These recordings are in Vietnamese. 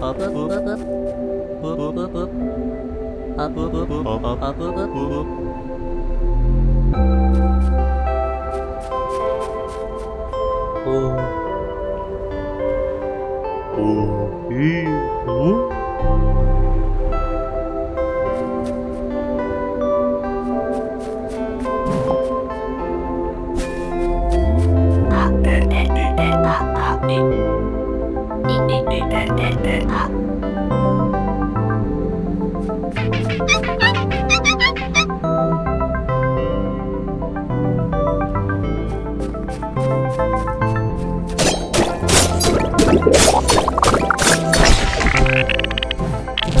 好的好的好的好的好的好的好的好的好的好的好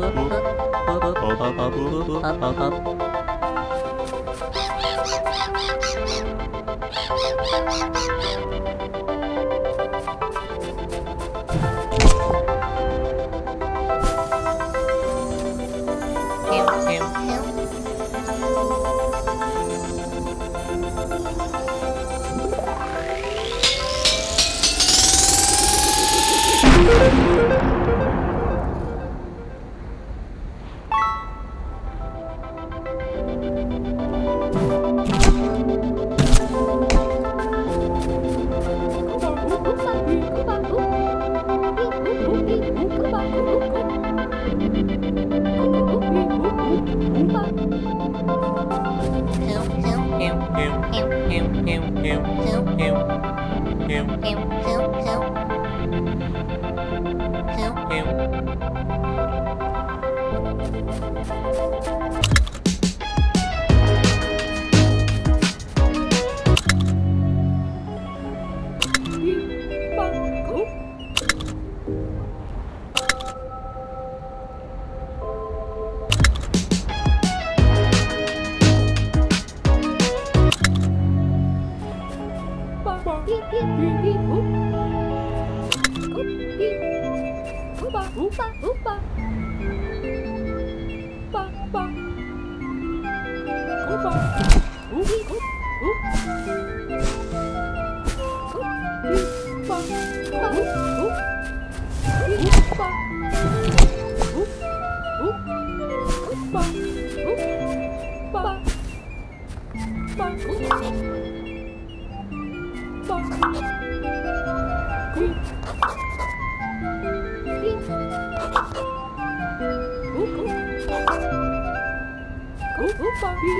Thank you. Ew. You. Ew. Ew. Ew. Ew. Ew. Ew. Oop, oop, oop, Bye.